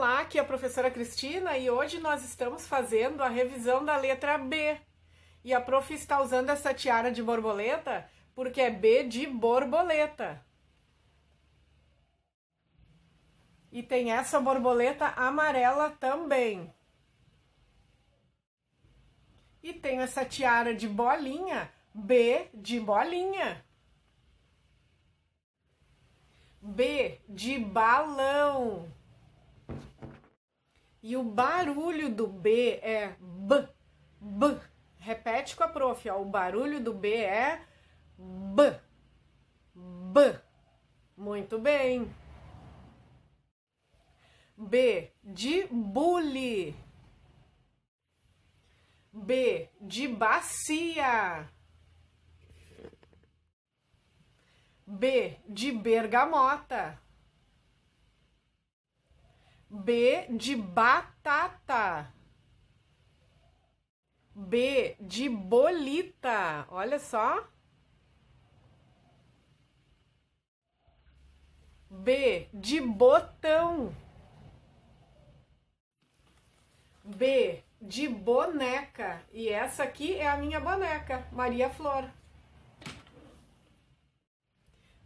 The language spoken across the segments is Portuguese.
Olá, aqui é a professora Cristina e hoje nós estamos fazendo a revisão da letra B. E a prof está usando essa tiara de borboleta porque é B de borboleta. E tem essa borboleta amarela também. E tem essa tiara de bolinha, B de bolinha. B de balão. E o barulho do B é B, B. Repete com a prof, ó. O barulho do B é B, B. Muito bem. B de bule. B de bacia. B de bergamota. B de batata. B de bolita. Olha só. B de botão. B de boneca. E essa aqui é a minha boneca, Maria Flor.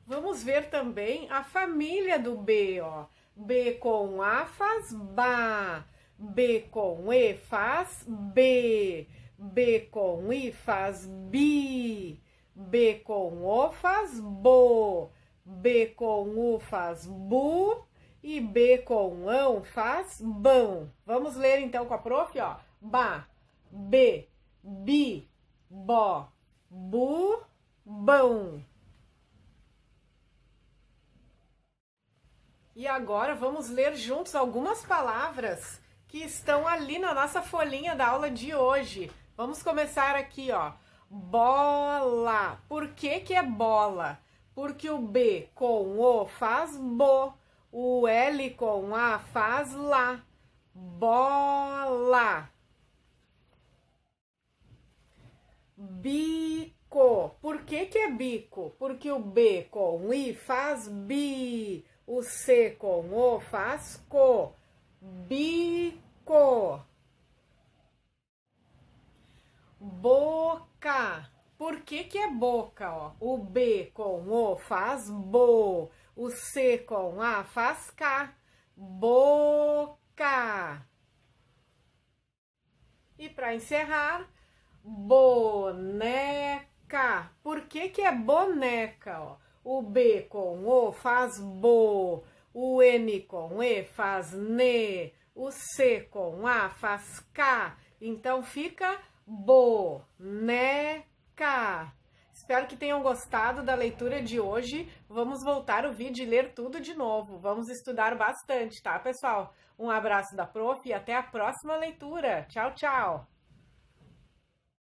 Vamos ver também a família do B, ó. B com A faz ba. B com E faz B. B com I faz bi. B com O faz bo. B com U faz bu. E B com ão faz bão. Vamos ler então com a prof, ó. Ba, B, bi, bo, bu, bão. E agora vamos ler juntos algumas palavras que estão ali na nossa folhinha da aula de hoje. Vamos começar aqui, ó. Bola. Por que que é bola? Porque o B com O faz bo, o L com A faz lá. Bola. Bico. Por que que é bico? Porque o B com I faz bi. O C com O faz co. Bico. Boca. Por que que é boca, ó? O B com O faz bo. O C com A faz K. Boca. E para encerrar, boneca. Por que que é boneca, ó? O B com O faz bo, o N com E faz ne, o C com A faz K. Então fica boneca. Espero que tenham gostado da leitura de hoje. Vamos voltar o vídeo e ler tudo de novo. Vamos estudar bastante, tá, pessoal? Um abraço da prof e até a próxima leitura. Tchau, tchau!